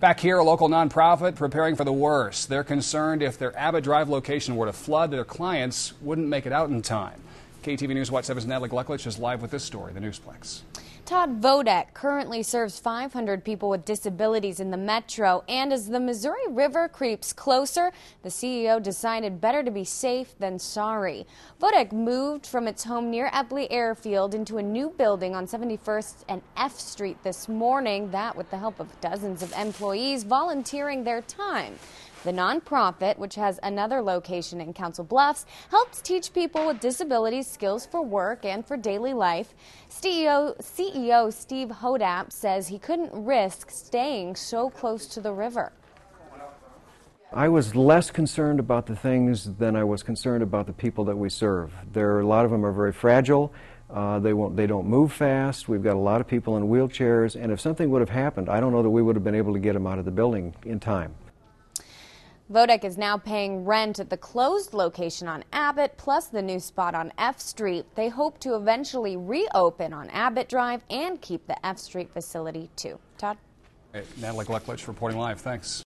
Back here, a local nonprofit preparing for the worst. They're concerned if their Abbott Drive location were to flood, their clients wouldn't make it out in time. KETV News Watch 7's Natalie Glucklich is live with this story, the Newsplex. Todd Vodec currently serves 500 people with disabilities in the metro, and as the Missouri River creeps closer, the CEO decided better to be safe than sorry. Vodec moved from its home near Eppley Airfield into a new building on 71st and F Street this morning, that with the help of dozens of employees volunteering their time. The nonprofit, which has another location in Council Bluffs, helps teach people with disabilities skills for work and for daily life. CEO, CEO Steve Hodap says he couldn't risk staying so close to the river. I was less concerned about the things than I was concerned about the people that we serve. There, a lot of them are very fragile. Uh, they won't. They don't move fast. We've got a lot of people in wheelchairs, and if something would have happened, I don't know that we would have been able to get them out of the building in time. Vodec is now paying rent at the closed location on Abbott plus the new spot on F Street. They hope to eventually reopen on Abbott Drive and keep the F Street facility too. Todd? Hey, Natalie Glucklich reporting live. Thanks.